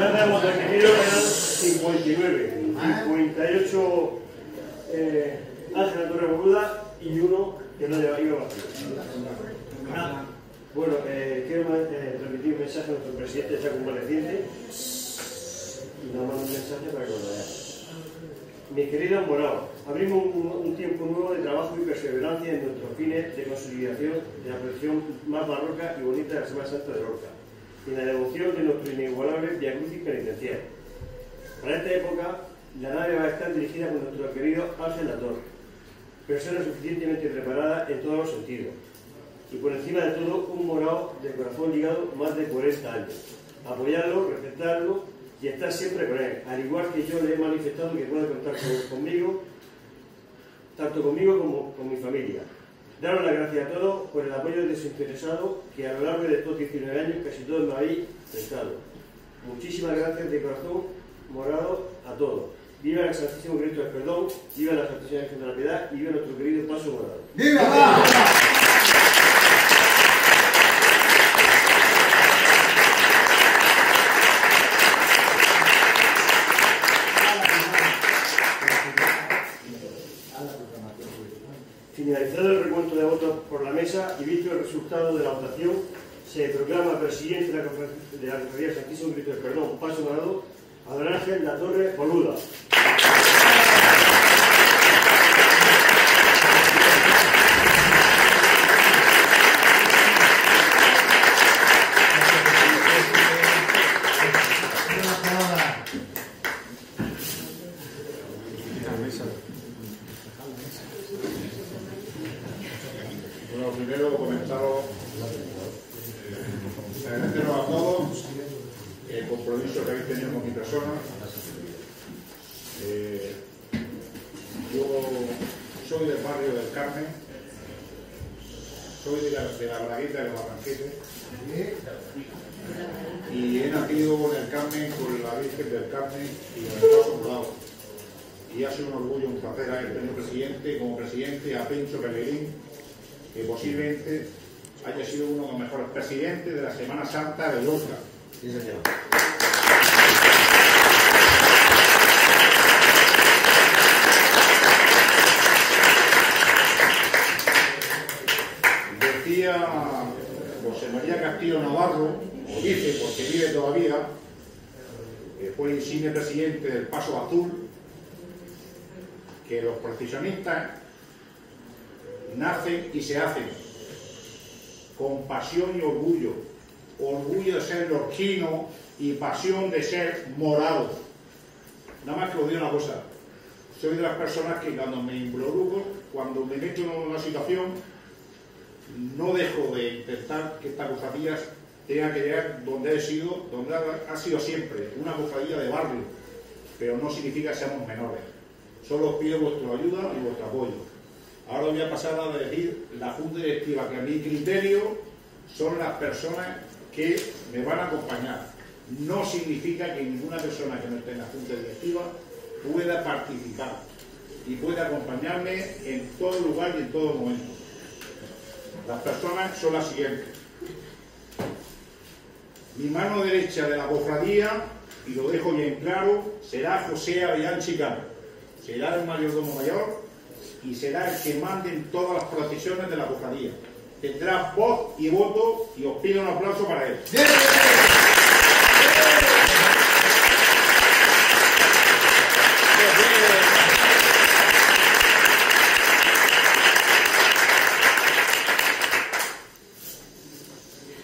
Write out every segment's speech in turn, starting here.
Nada, los requeridos eran 59. 58 eh, Ángela Torre Boluda y uno que no lleva iba vacío. Ah, bueno, eh, quiero eh, transmitir un mensaje a nuestro presidente ya convaleciente y nada más un mensaje para que lo veáis. Mi querido Morado, abrimos un, un tiempo nuevo de trabajo y perseverancia en nuestros fines de consolidación de la colección más barroca y bonita de la Semana Santa de Lorca en la devoción de nuestro inigualable Via Crucis penitenciario. Para esta época, la nave va a estar dirigida por nuestro querido Ángel Latorre, persona suficientemente preparada en todos los sentidos, y por encima de todo un morado de corazón ligado más de 40 años. Apoyarlo, respetarlo y estar siempre con él, al igual que yo le he manifestado que puede contar con- conmigo, tanto conmigo como con mi familia. Daros las gracias a todos por el apoyo desinteresado que a lo largo de estos 19 años casi todos me habéis prestado. Muchísimas gracias de corazón morado a todos. Viva el Santísimo Cristo del Perdón, viva la Santísima Virgen de la Piedad y viva nuestro querido Paso Morado. ¡Viva! Finalizado el recuento de votos por la mesa y visto el resultado de la votación, se proclama presidente de la Confer- de la Cofradía Santísimo Cristo del Perdón, Paso Morado, a Don Ángel La Torre Boluda. Primero comentaros, eh, agradeceros a todos el compromiso que habéis tenido con mi persona. Eh, yo soy del barrio del Carmen, soy de la, de la de los Barranquetes y he nacido en el Carmen con la Virgen del Carmen y el Paso Morado. Y ha sido un orgullo, un placer haber tenido presidente, como presidente a Pencho Pellegrín, que posiblemente haya sido uno de los mejores presidentes de la Semana Santa de Lorca. Sí, señor. Decía José María Castillo Navarro, o dice porque vive todavía, que fue insigne presidente del Paso Azul, que los procesionistas nacen y se hacen con pasión y orgullo, orgullo de ser lorquino y pasión de ser morado. Nada más que os digo una cosa, soy de las personas que cuando me involucro, cuando me meto en una situación, no dejo de intentar que esta cofradía tenga que llegar donde he sido, donde ha, ha sido siempre, una cofradía de barrio, pero no significa que seamos menores. Solo os pido vuestra ayuda y vuestro apoyo. Ahora voy a pasar a decir la junta directiva, que a mi criterio son las personas que me van a acompañar. No significa que ninguna persona que no esté en la junta directiva pueda participar y pueda acompañarme en todo lugar y en todo momento. Las personas son las siguientes. Mi mano derecha de la cofradía, y lo dejo bien claro, será José Avellán Chicano. Será el mayordomo mayor y será el que mande en todas las procesiones de la cofradía. Tendrá voz y voto y os pido un aplauso para él.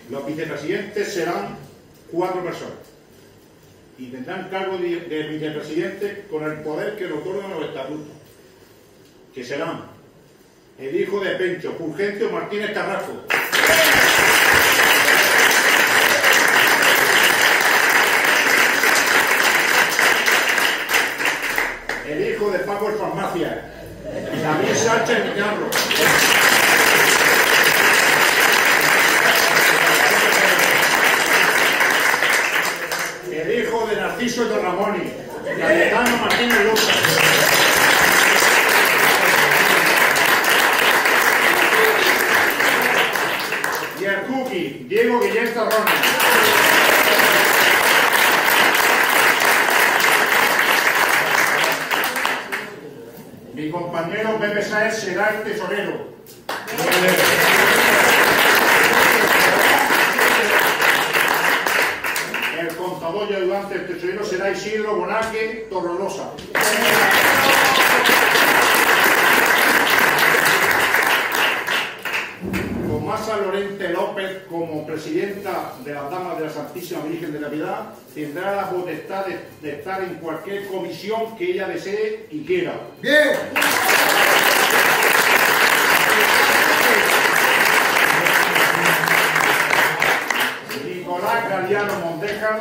Los vicepresidentes serán cuatro personas y tendrán cargo de, de vicepresidente con el poder que le otorgan los estatutos, que serán el hijo de Pencho, Fulgencio Martínez Carrasco. El hijo de Paco el Farmacia, David Sánchez Miñarro. El hijo de Narciso de Ramoni, Cayetano Martínez Lucas. Y el cookie, Diego Guillén Tarrona. Será el tesorero. El contador y ayudante del tesorero será Isidro Bonaque Torrolosa. Tomasa Lorente López, como presidenta de las Damas de la Santísima Virgen de la Piedad, tendrá la potestad de estar en cualquier comisión que ella desee y quiera. Bien. Nicolás Galiano Montejar,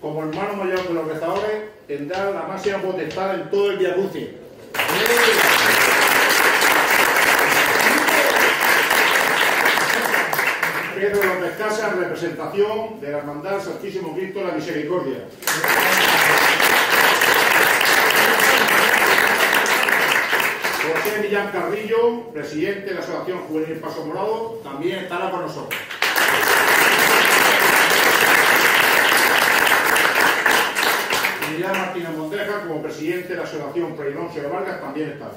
como hermano mayor de los restauradores, tendrá la máxima potestad en todo el Viaduce. Pedro López Casas, representación de la Hermandad Santísimo Cristo la Misericordia. José Millán Carrillo, presidente de la Asociación Juvenil Paso Morado, también estará con nosotros. Miguel Martínez Monteja, como presidente de la Asociación Preilonso de Vargas, también está.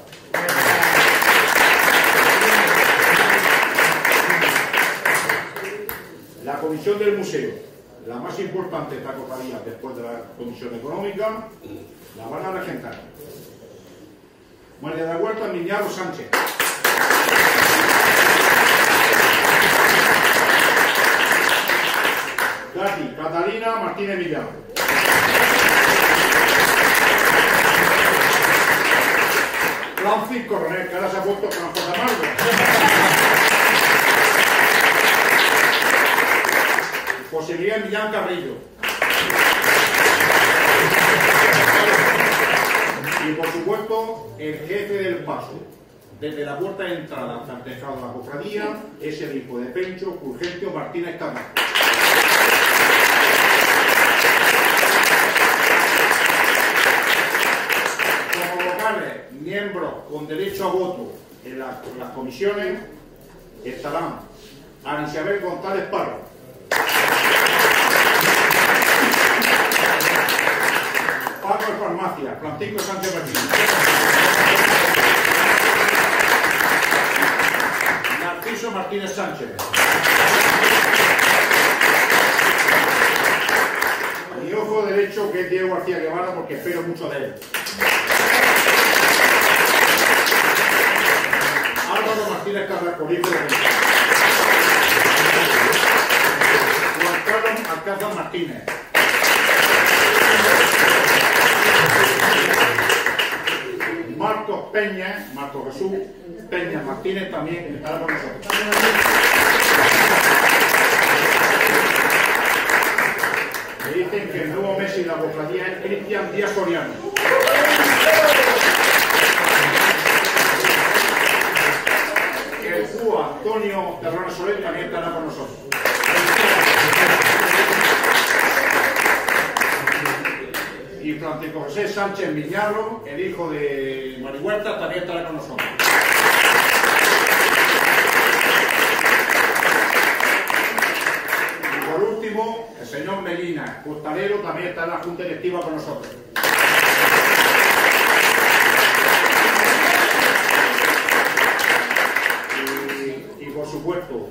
La comisión del museo, la más importante de esta después de la comisión económica, la van a regentar. María de la Huerta Miñado Sánchez. Katy Catalina Martínez Millán. Francis Coronel, que ahora se ha puesto Francisco de Amargo. José Miguel Millán Carrillo. Y por supuesto, el jefe del paso, desde la puerta de entrada hasta el tejado de la cofradía, es el de Pencho Fulgencio Martínez Camacho. Como vocales, miembros con derecho a voto en, la- en las comisiones estarán Ana Isabel González Parra, Paco de Farmacia, Francisco Sánchez Martín. Narciso Martínez Sánchez. Mi ojo derecho, que es Diego García Guevara, porque espero mucho de él. Carrascolito de Juan Carlos Alcázar Martínez. Marcos Peña, Marcos Jesús Peña Martínez también estará con nosotros. Me dicen que el nuevo Messi de la cofradía es Cristian Díaz Soriano. El Q Antonio Terrona Soler también estará con nosotros. Y Francisco José Sánchez Miñarro, el hijo de Mari Huerta, también estará con nosotros. Y por último, el señor Medina, costalero, también está en la Junta Directiva con nosotros. Y, por supuesto,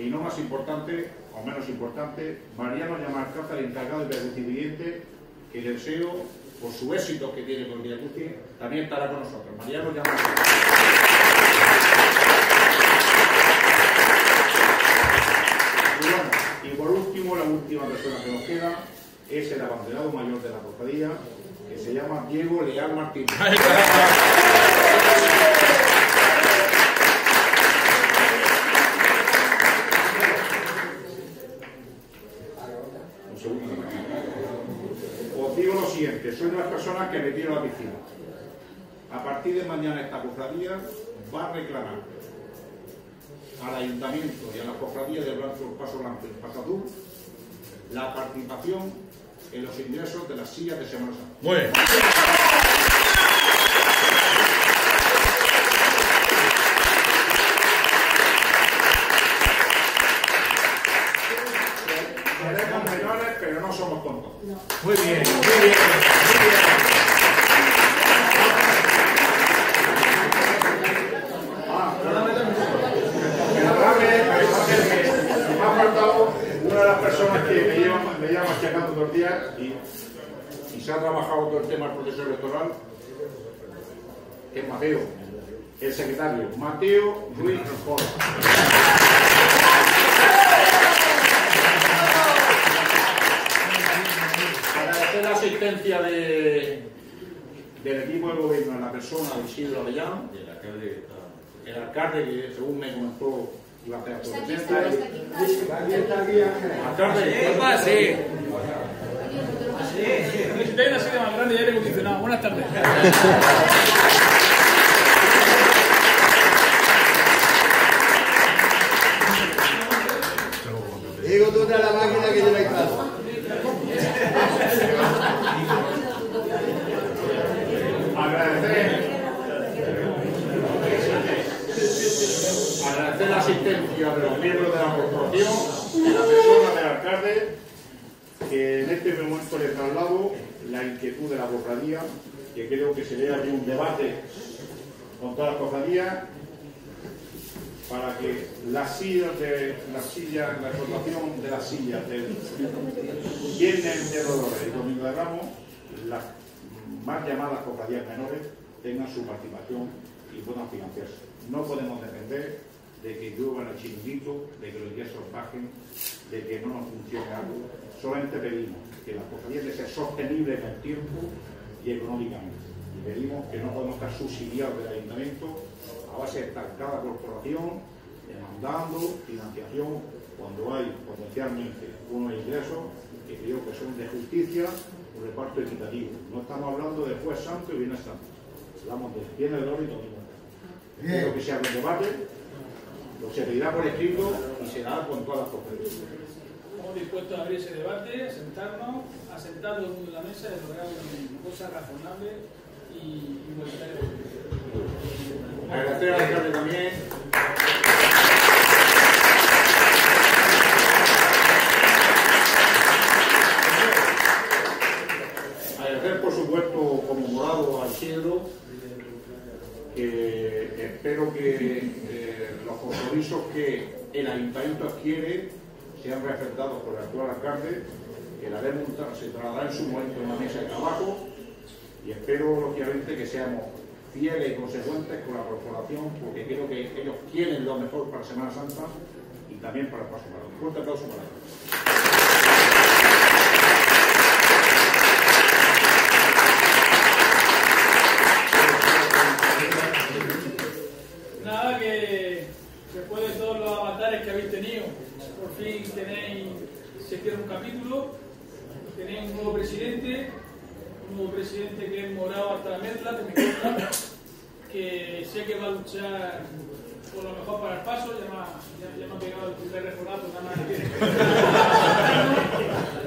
y no más importante, o menos importante, Mariano Llamarcaza, el encargado del contribuyente, que le deseo, por su éxito que tiene con Villa Tucci, también estará con nosotros. Mariano Llamarcaza. Y bueno, y por último, la última persona que nos queda es el abanderado mayor de la cofradía, que se llama Diego Leal Martínez. Un segundo. Os digo lo siguiente, soy de las personas que me tiro a la piscina. A partir de mañana esta cofradía va a reclamar al ayuntamiento y a la cofradía del Blanco Paso Blanco y Azul la participación en los ingresos de las sillas de Semana Santa. Seremos menores, pero no somos tontos. Muy bien. Muy bien. Muy bien. gracias. Y, y se ha el tema del proceso electoral, que es Mateo, el secretario, Mateo Ruiz Porra. Agradecer la asistencia de, del equipo del gobierno en la persona de Isidro Avellán, el alcalde que según me comentó iba a hacer aquí, presencia. está aquí, está aquí. Aquí está aquí, Ángel. Alcalde, Si tenéis una sede más grande y aire acondicionado. Buenas tardes. Digo tú la máquina que yo la instalo. agradecer agradecer la asistencia de los miembros de la corporación en la persona del alcalde que en este momento le traslado inquietud de la cofradía que creo que se debe un debate con todas las cofradías para que las sillas de las sillas, la explotación de las sillas del viernes de Dolores y Domingo de Ramos, las más llamadas cofradías menores tengan su participación y puedan financiarse. No podemos depender de que lluevan el chiringuito, de que los yesos bajen, de que no nos funcione algo. Solamente pedimos que las cofradías de ser sostenibles en el tiempo y económicamente. Y pedimos que no podemos estar subsidiados del ayuntamiento a base de estar cada corporación demandando financiación cuando hay potencialmente unos ingresos que creo que son de justicia, un reparto equitativo. No estamos hablando de juez santo y viernes santo. Hablamos de viernes de oro y domingo. Espero que sea un debate, lo se pedirá por escrito y será con todas las conferencias. Estamos dispuestos a abrir ese debate, a sentarnos, a sentar mundo en la mesa y lograr una cosa razonable y igualitaria. Agradecer al alcalde también. Agradecer, por supuesto, como morado a Isidro, que espero que eh, los compromisos que el ayuntamiento adquiere sean respetados por el actual alcalde, que la haremos, se trasladará en su momento en la mesa de trabajo y espero, lógicamente, que seamos fieles y consecuentes con la corporación, porque creo que ellos quieren lo mejor para Semana Santa y también para el Paso Parado. Un fuerte aplauso para ellos. Nada, que después de todos los avatares que habéis tenido, por fin tenéis, se cierra un capítulo, tenéis un nuevo presidente, un nuevo presidente que es morado hasta la mezcla, que me consta, que sé que va a luchar por lo mejor para el paso, ya me ha, ya, ya me ha pegado el primer reformato, nada más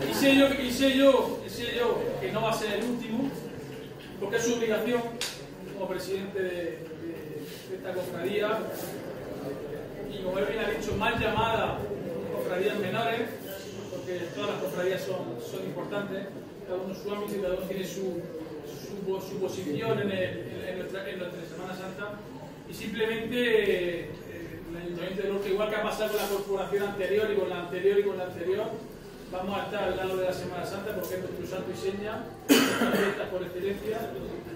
y sé yo, y sé yo, y yo que no va a ser el último, porque es su obligación como presidente de, esta cofradía. Y como él bien ha dicho, mal llamada cofradías menores, porque todas las cofradías son, son importantes, cada uno su ámbito y cada uno tiene su, su, posición en, el- en nuestra, Semana Santa. Y simplemente Ayuntamiento igual que ha pasado con la corporación anterior y con la anterior y con la anterior, vamos a estar al lado de la Semana Santa porque es nuestro santo y seña, por excelencia,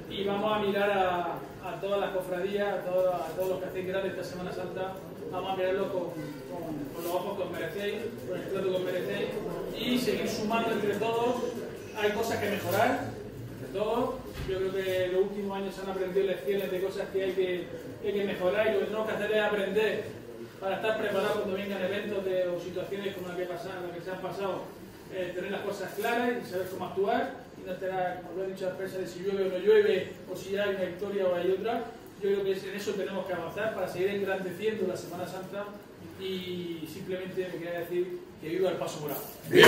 y vamos a mirar a, a todas las cofradías, a, todos- los que hacéis grande esta Semana Santa, vamos a mirarlo con, con- los ojos que os merecéis, con el trato que os merecéis, y seguir sumando entre todos. Hay cosas que mejorar, entre todos. Yo creo que en los últimos años se han aprendido lecciones de cosas que hay que, que hay que mejorar y lo que tenemos que hacer es aprender para estar preparados cuando vengan eventos de, o situaciones como la que, pasan, la que se han pasado, eh, tener las cosas claras y saber cómo actuar y no estar, como lo he dicho prensa, de si llueve o no llueve o si hay una victoria o hay otra. Yo creo que en eso tenemos que avanzar para seguir engrandeciendo la Semana Santa y simplemente me quería decir que viva el paso morado. ¡Viva!